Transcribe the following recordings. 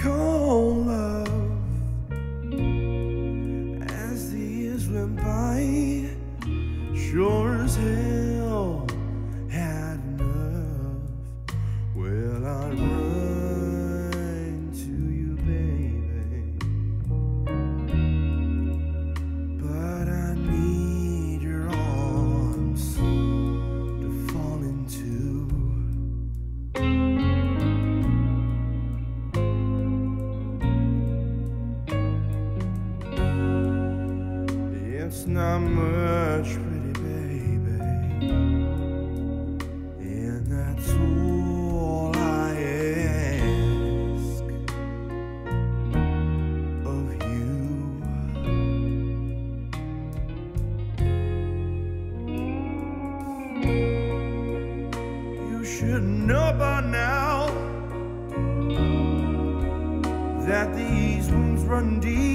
call love as the years went by. Sure as hell. It's not much, pretty baby. And that's all I ask Of you. You should know by now That these wounds run deep.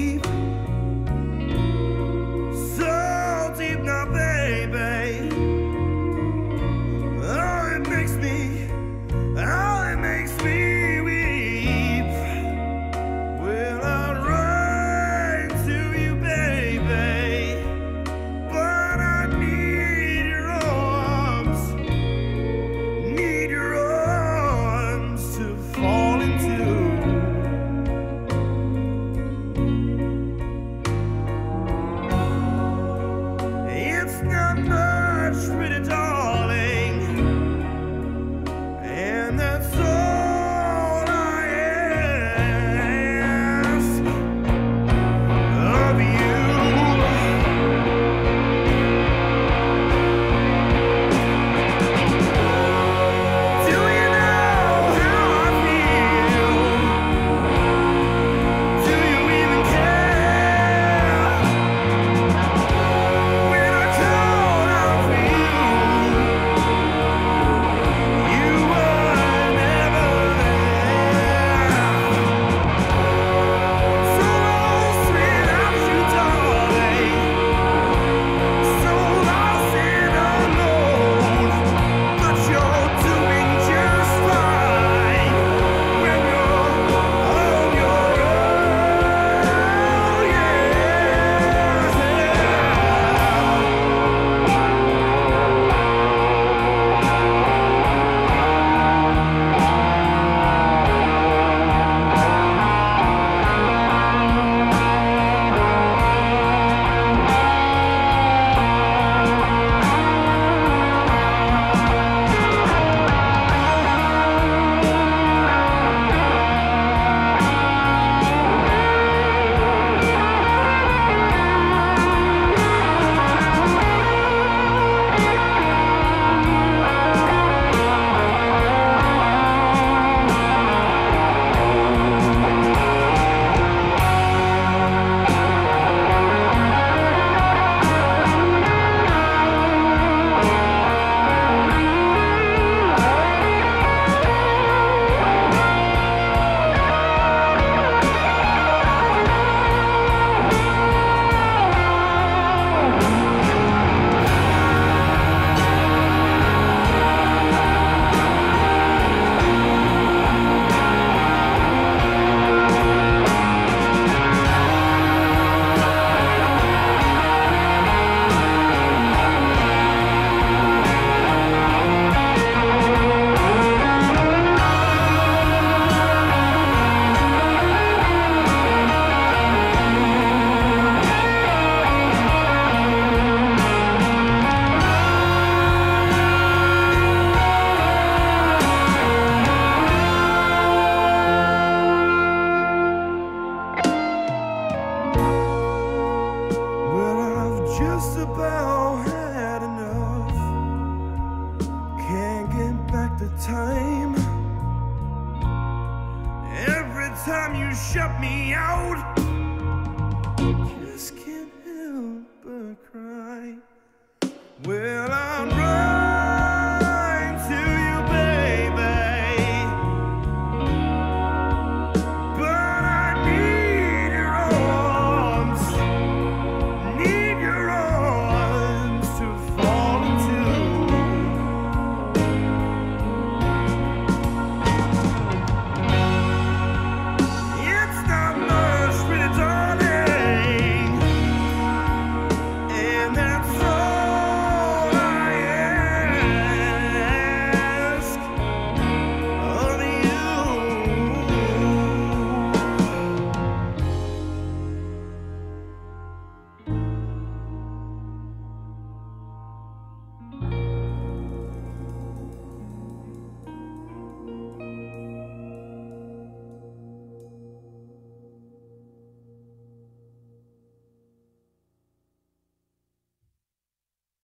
shut me out.